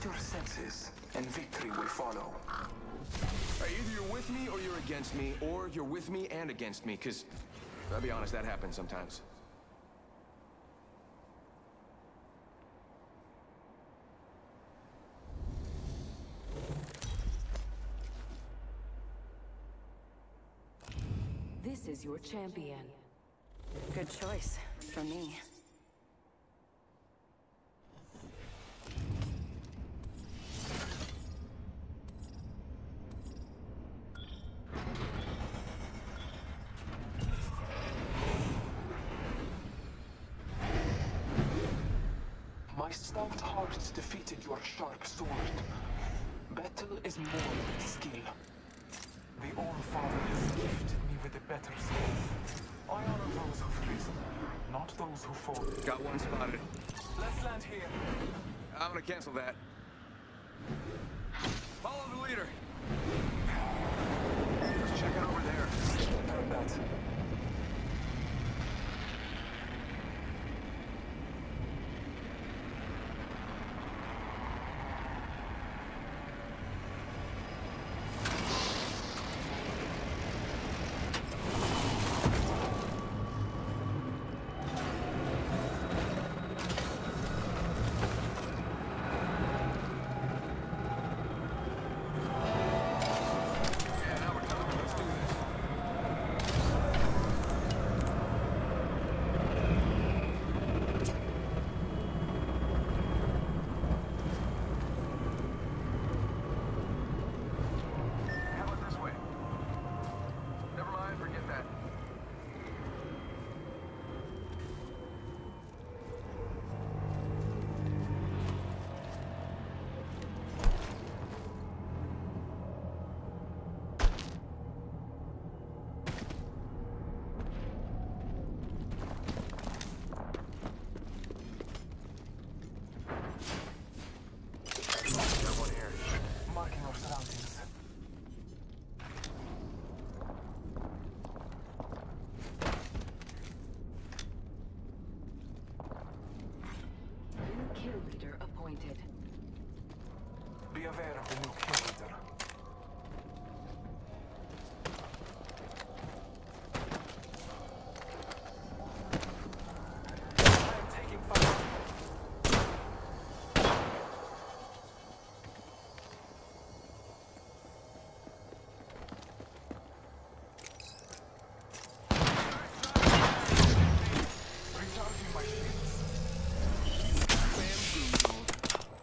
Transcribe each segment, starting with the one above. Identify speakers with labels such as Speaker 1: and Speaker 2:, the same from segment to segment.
Speaker 1: Trust your senses, and victory will follow.
Speaker 2: Hey, either you're with me or you're against me, or you're with me and against me, because, I'll be honest, that happens sometimes.
Speaker 3: This is your champion. Good choice, for me.
Speaker 1: My stout heart defeated your sharp sword. Battle is more than skill. The All-Father has gifted me with a better skill. I honor those who've risen, not those who fall.
Speaker 2: Got one spotted.
Speaker 1: Let's land here.
Speaker 2: I'm gonna cancel that. Follow the leader. Just checking over there.
Speaker 1: Heard that.
Speaker 3: Leader appointed.
Speaker 1: Be aware of the new kill leader. I am taking fire. Recharging my shields.
Speaker 2: Bamboozled.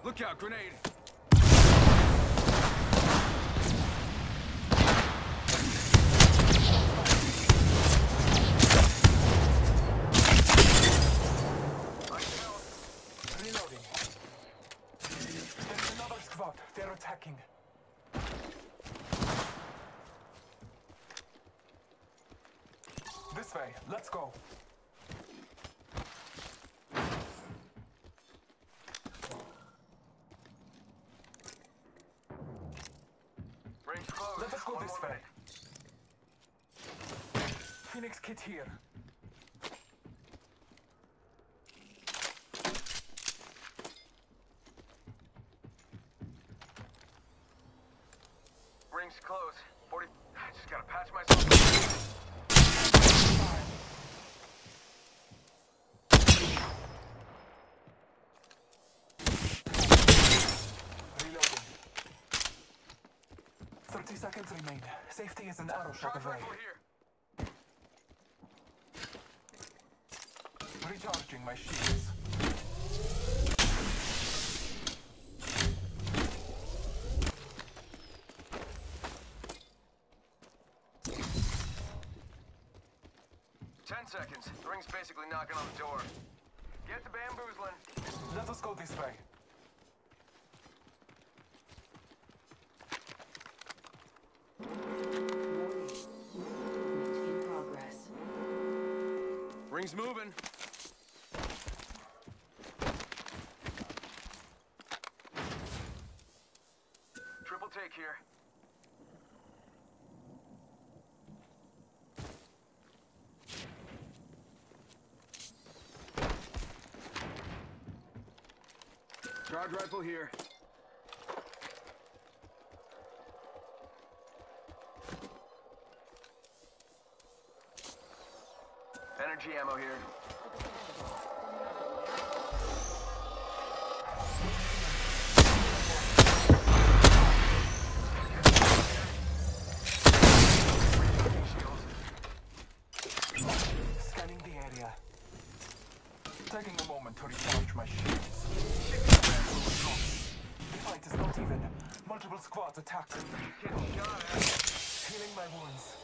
Speaker 2: Look out, grenade. Close.
Speaker 1: Let us go
Speaker 2: One
Speaker 1: this
Speaker 2: minute.
Speaker 1: Phoenix kit here.
Speaker 2: Rings close. 40. I just gotta patch myself.
Speaker 1: Reloading. 30 seconds remain. Safety is an arrow shot away.
Speaker 2: here.
Speaker 1: Recharging my shields.
Speaker 2: Ten seconds. The ring's basically knocking on the door. Get to bamboozling.
Speaker 1: Let us go this way.
Speaker 2: Ring's moving. Triple take here. Charge rifle here. Ammo here.
Speaker 1: Scanning the area. Taking a moment to recharge my shields. The fight is not even. Multiple squads attack. Healing my wounds.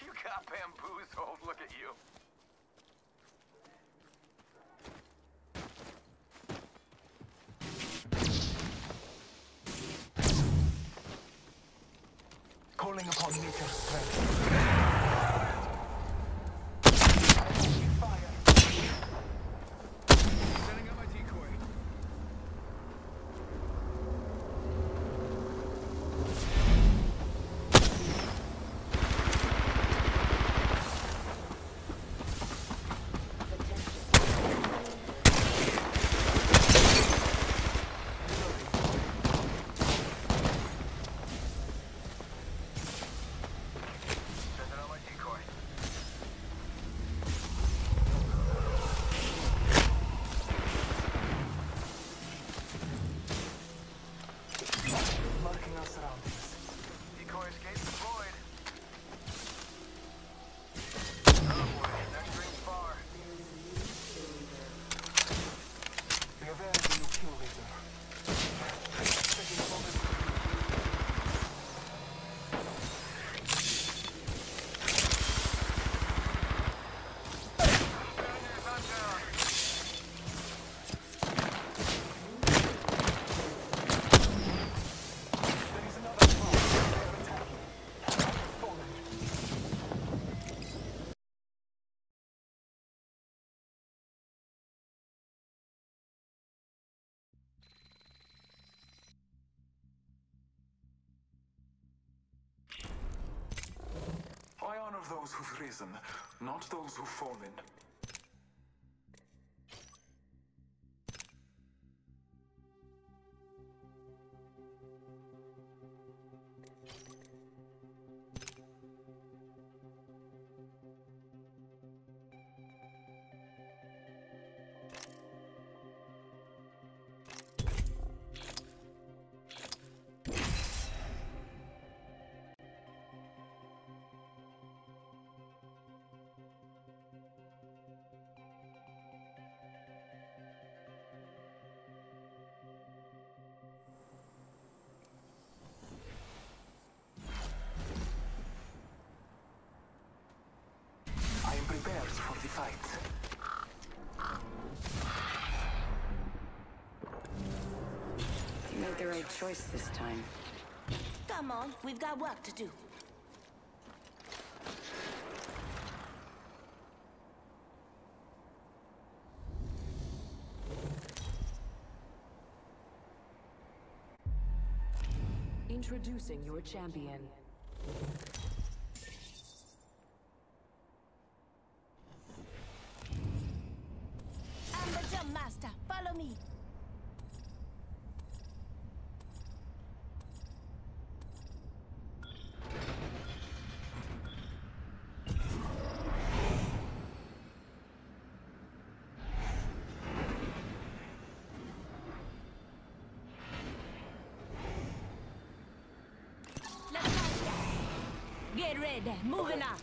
Speaker 2: You got bamboozled. Look at you.
Speaker 1: Calling upon nature's strength. Honor those who've risen, not those who've fallen.
Speaker 3: Choice this time.
Speaker 4: Come on, we've got work to do.
Speaker 3: Introducing your champion.
Speaker 4: I'm the jump master. Follow me. Let's go. Ready. Moving out.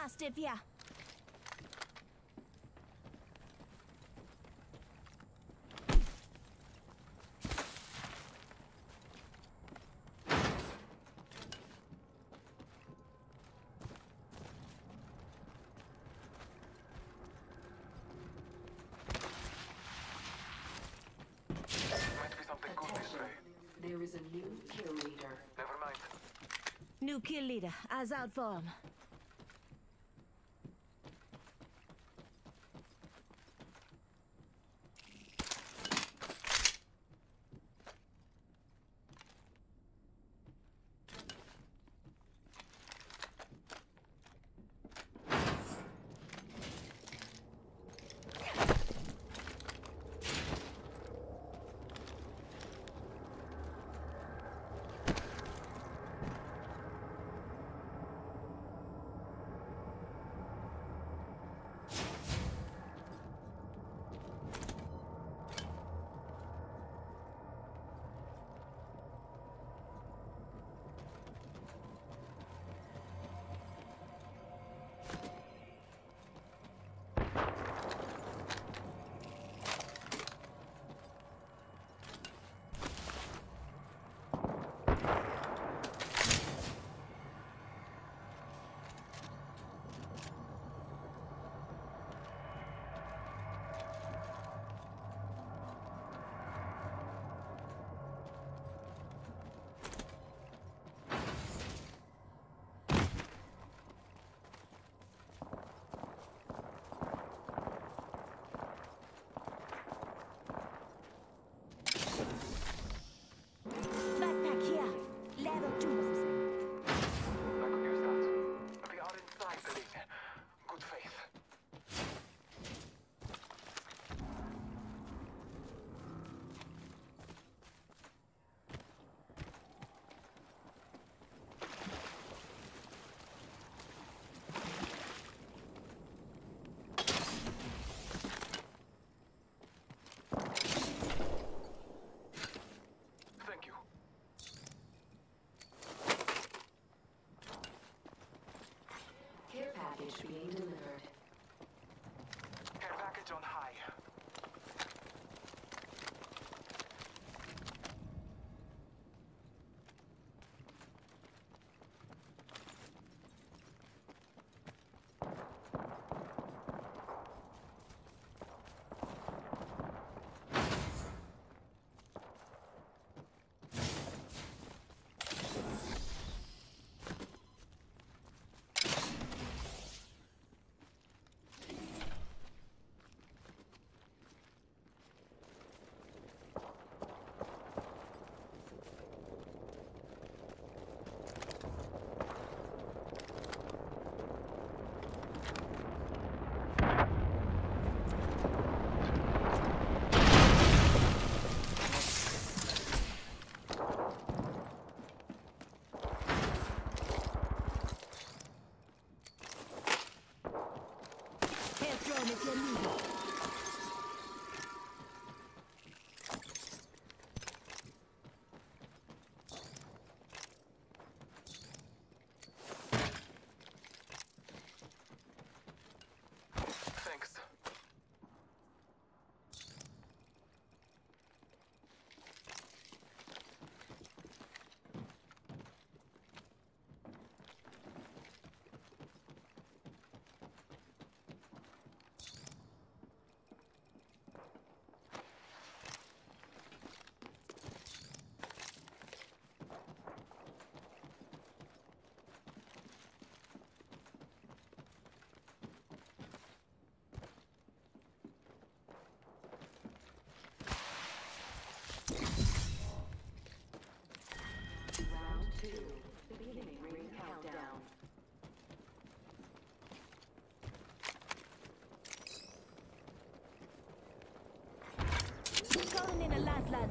Speaker 4: Mastiff, yeah.
Speaker 1: Might be something good this
Speaker 3: Attention.
Speaker 1: way.
Speaker 3: There is a new kill leader.
Speaker 1: Never mind.
Speaker 4: New kill leader. Eyes out for him.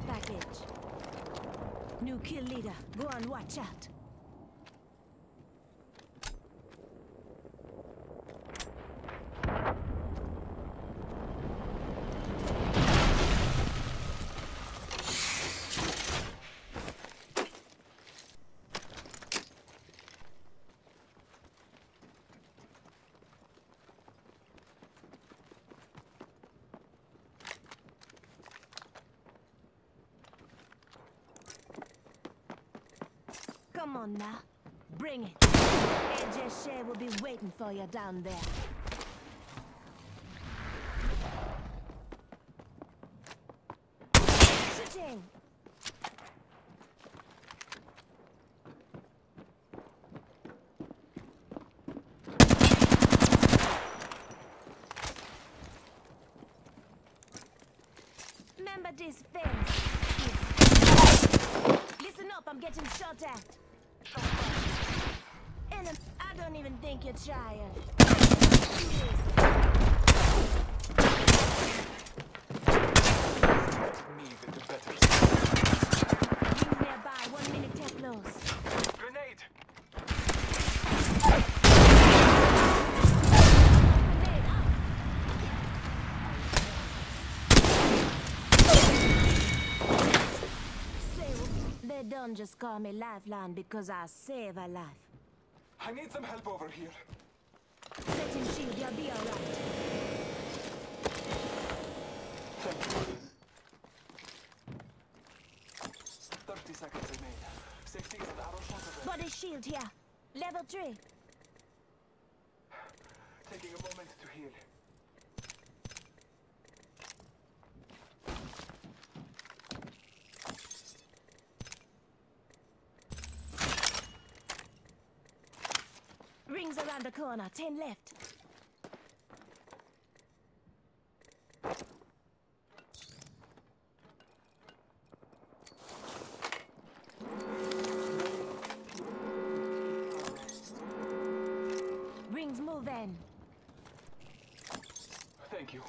Speaker 3: Package.
Speaker 4: New kill leader. Go on, watch out. Come on now. Bring it. Ajay Che will be waiting for you down there. Shooting! Remember this fence. Listen up, I'm getting shot at. And I don't even think you're trying.
Speaker 1: Me with the better skills.
Speaker 4: Rings nearby, one minute till close. Out. Say, they don't just call me Lifeline because I save a life.
Speaker 1: I need some help over here.
Speaker 4: Setting shield, you'll be alright.
Speaker 1: Thank you. 30 seconds remain. 60 is an arrow shot away.
Speaker 4: Body shield here. Level 3.
Speaker 1: Taking a moment to heal.
Speaker 4: Rings around the corner. 10 left. Rings move in.
Speaker 1: Thank you.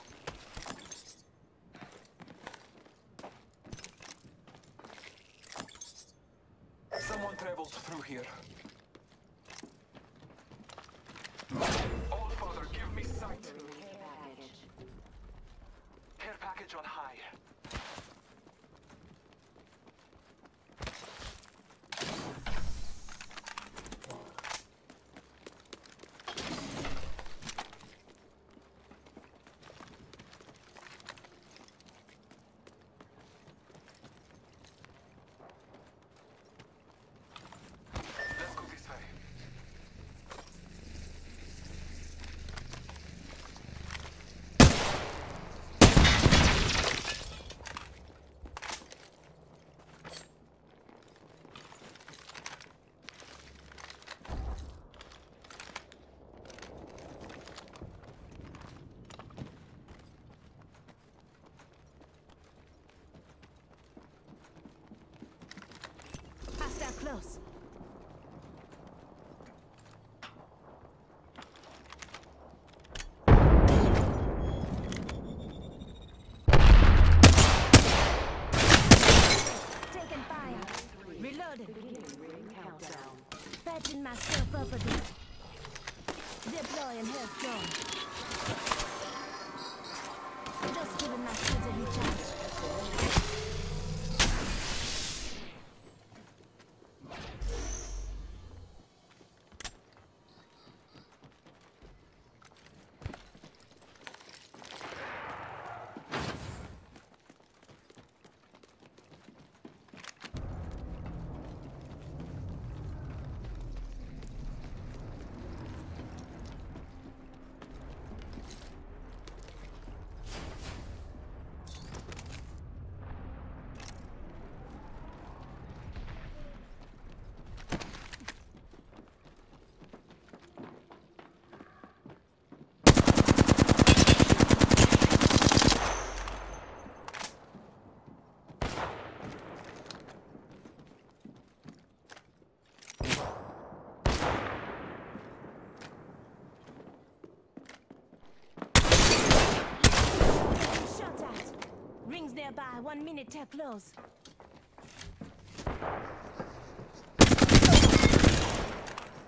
Speaker 4: Nearby. One minute till close.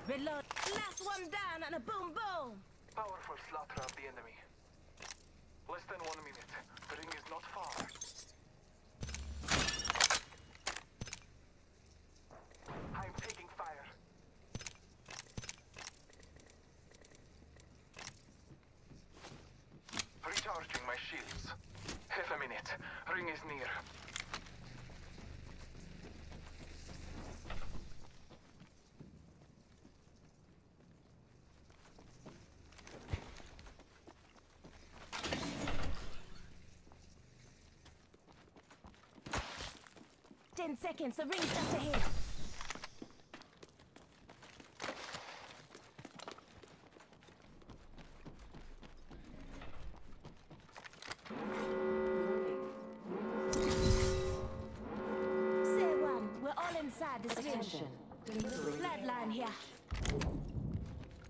Speaker 4: Reload. Last one down and a boom boom.
Speaker 1: Powerful slaughter of the enemy. Less than one minute. The ring is not far. Is near.
Speaker 4: Ten seconds, the ring's just ahead. Inside this ring.
Speaker 3: Attention. Delivery.
Speaker 4: Flatline here.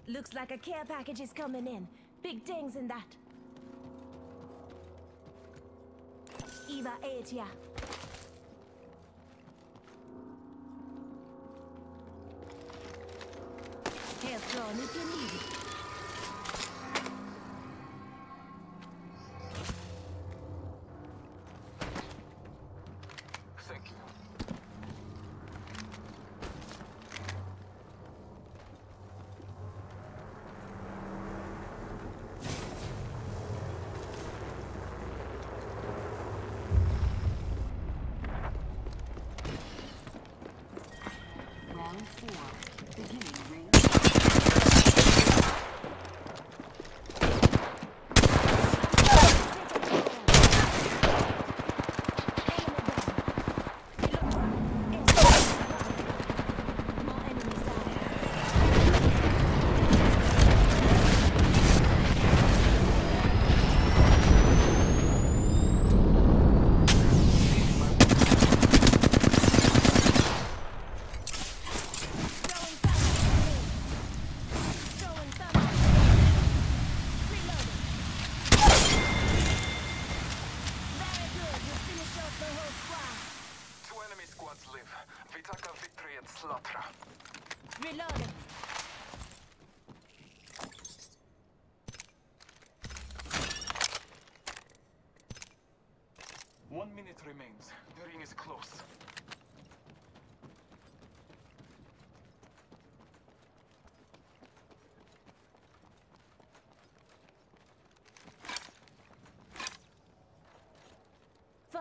Speaker 4: Looks like a care package is coming in. Big things in that. Eva 8 here. Health drone if you need it.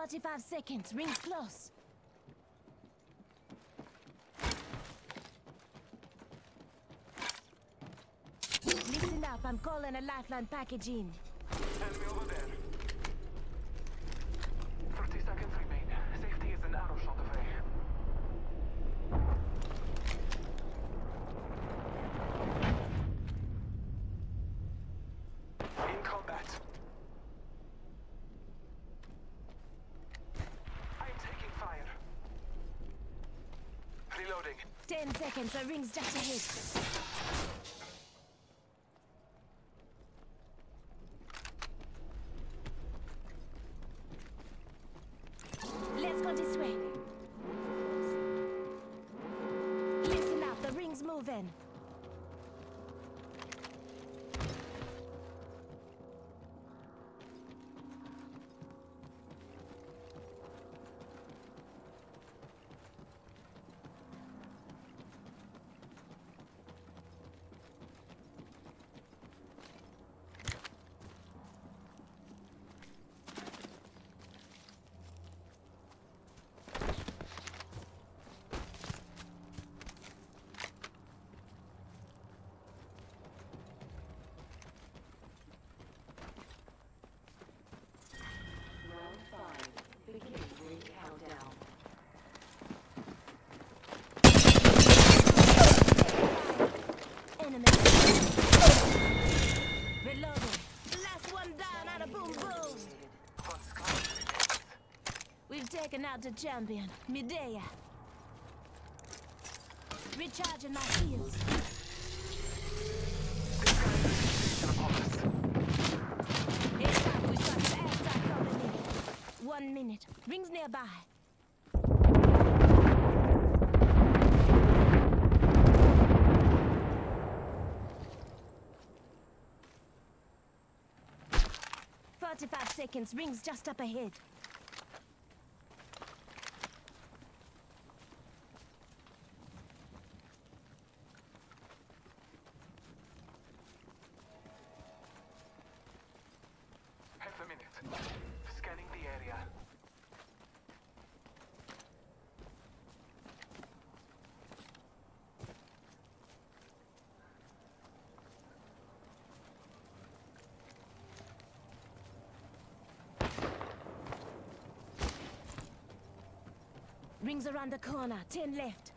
Speaker 3: 35 seconds. Ring
Speaker 1: close.
Speaker 4: Listen up. I'm calling a lifeline package in.
Speaker 1: Enemy over there.
Speaker 4: The ring's just ahead. Let's go this way. Listen up. The ring's moving.
Speaker 3: Round five. Beginning ring countdown.
Speaker 4: Enemy. Reloading. Last one down and a boom boom.
Speaker 1: One squad remains.
Speaker 4: We've taken out the champion, Medea. Recharging my shields. One minute. Rings nearby. Forty-five seconds. Rings just up ahead. Rings around the corner. Ten left.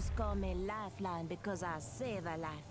Speaker 4: Just call me Lifeline because I save a life.